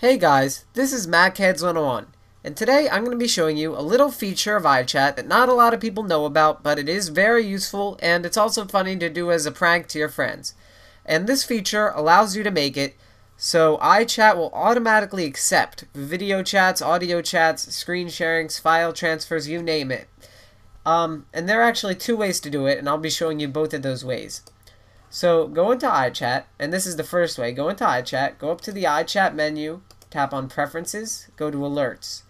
Hey guys, this is MacHeads101, and today I'm going to be showing you a little feature of iChat that not a lot of people know about, but it is very useful and it's also funny to do as a prank to your friends. And this feature allows you to make it so iChat will automatically accept video chats, audio chats, screen sharings, file transfers, you name it. Um, and there are actually two ways to do it, and I'll be showing you both of those ways. So go into iChat, and this is the first way. Go into iChat, go up to the iChat menu, tap on Preferences, go to Alerts.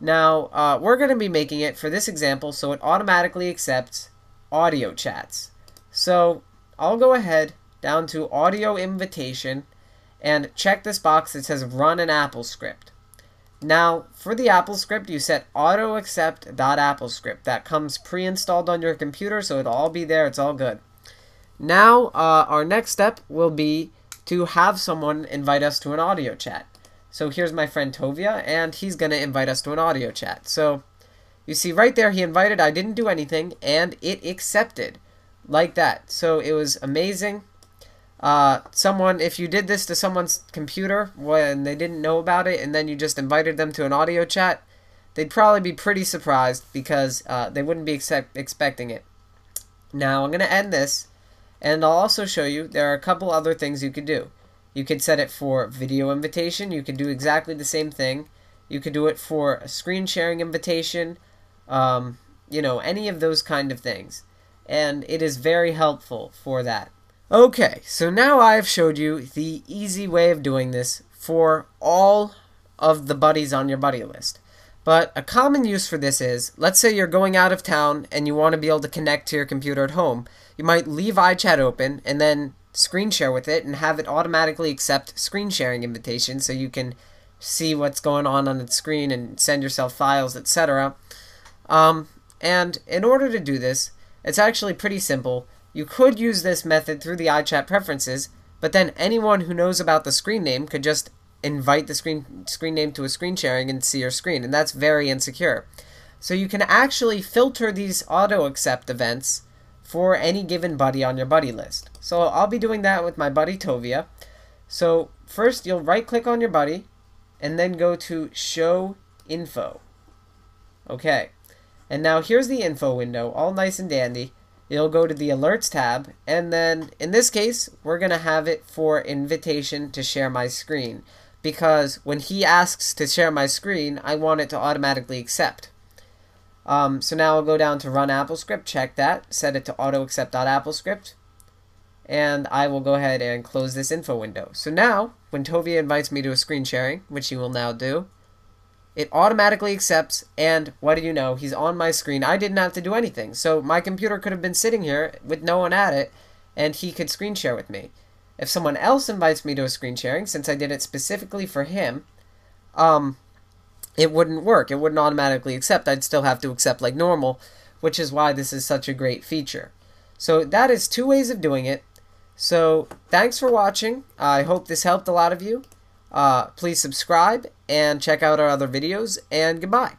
Now, uh, we're going to be making it for this example so it automatically accepts audio chats. So I'll go ahead down to Audio Invitation and check this box that says Run an Apple script. Now, for the Apple script, you set auto accept.applescript. That comes pre-installed on your computer, so it'll all be there. It's all good. Now, uh, our next step will be to have someone invite us to an audio chat. So here's my friend Tovia, and he's going to invite us to an audio chat. So you see right there, he invited, I didn't do anything, and it accepted like that. So it was amazing. Uh, someone, if you did this to someone's computer when they didn't know about it, and then you just invited them to an audio chat, they'd probably be pretty surprised because uh, they wouldn't be expect expecting it. Now, I'm going to end this and I'll also show you there are a couple other things you could do. You could set it for video invitation. You could do exactly the same thing. You could do it for a screen sharing invitation. Um, you know, any of those kind of things. And it is very helpful for that. Okay, so now I've showed you the easy way of doing this for all of the buddies on your buddy list. But a common use for this is, let's say you're going out of town and you want to be able to connect to your computer at home. You might leave iChat open and then screen share with it and have it automatically accept screen sharing invitations so you can see what's going on on the screen and send yourself files, etc. Um, and in order to do this, it's actually pretty simple. You could use this method through the iChat preferences, but then anyone who knows about the screen name could just invite the screen screen name to a screen sharing and see your screen, and that's very insecure. So you can actually filter these auto accept events for any given buddy on your buddy list. So I'll be doing that with my buddy Tovia. So first you'll right click on your buddy and then go to show info. Okay. And now here's the info window, all nice and dandy. You'll go to the alerts tab and then in this case, we're going to have it for invitation to share my screen because when he asks to share my screen, I want it to automatically accept. Um, so now I'll go down to run AppleScript, check that, set it to auto accept.applescript, and I will go ahead and close this info window. So now, when Tovia invites me to a screen sharing, which he will now do, it automatically accepts, and what do you know, he's on my screen. I didn't have to do anything. So my computer could have been sitting here with no one at it, and he could screen share with me. If someone else invites me to a screen sharing, since I did it specifically for him, um, it wouldn't work. It wouldn't automatically accept. I'd still have to accept like normal, which is why this is such a great feature. So that is two ways of doing it. So thanks for watching. I hope this helped a lot of you. Uh, please subscribe and check out our other videos, and goodbye.